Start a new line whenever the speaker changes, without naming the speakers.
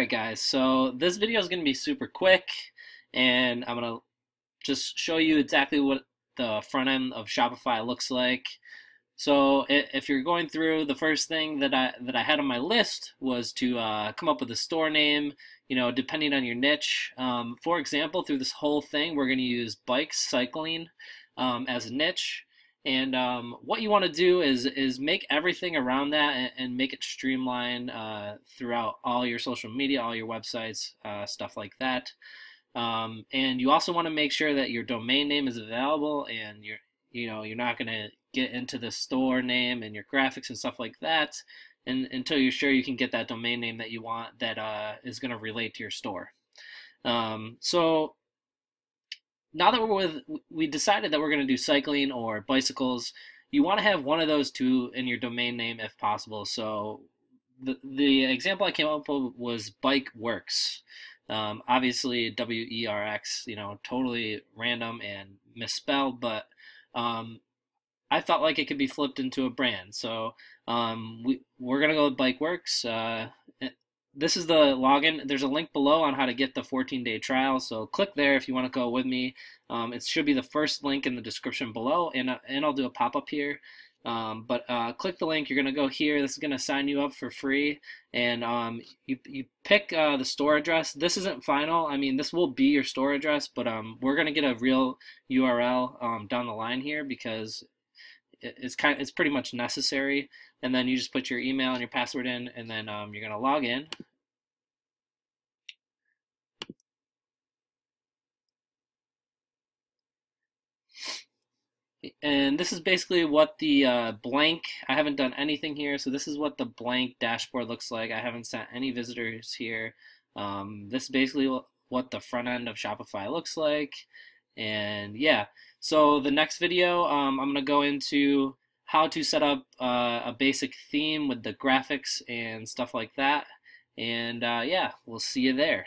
Alright guys, so this video is going to be super quick and I'm going to just show you exactly what the front end of Shopify looks like. So if you're going through, the first thing that I that I had on my list was to uh, come up with a store name. You know, depending on your niche. Um, for example, through this whole thing, we're going to use bikes, cycling um, as a niche. And um, what you want to do is is make everything around that and, and make it streamlined uh, throughout all your social media, all your websites, uh, stuff like that. Um, and you also want to make sure that your domain name is available, and you're you know you're not going to get into the store name and your graphics and stuff like that, and until you're sure you can get that domain name that you want that uh, is going to relate to your store. Um, so now that we're with, we decided that we're going to do cycling or bicycles. You want to have one of those two in your domain name if possible. So the the example I came up with was Bike Werx. Um, obviously W E R X, you know, totally random and misspelled, but um, I felt like it could be flipped into a brand. So um, we we're gonna go with Bike Werx. Uh, this is the login. There's a link below on how to get the 14 day trial. So click there if you want to go with me. Um, it should be the first link in the description below, and, uh, and I'll do a pop up here. Um, but uh, click the link. You're going to go here. This is going to sign you up for free. And um, you, you pick uh, the store address. This isn't final. I mean, this will be your store address, but um, we're going to get a real URL um, down the line here because it's kind of, it's pretty much necessary. And then you just put your email and your password in, and then um, you're going to log in. And this is basically what the uh, blank, I haven't done anything here, so this is what the blank dashboard looks like. I haven't sent any visitors here. Um, this is basically what the front end of Shopify looks like. And yeah, so the next video, um, I'm going to go into how to set up uh, a basic theme with the graphics and stuff like that. And uh, yeah, we'll see you there.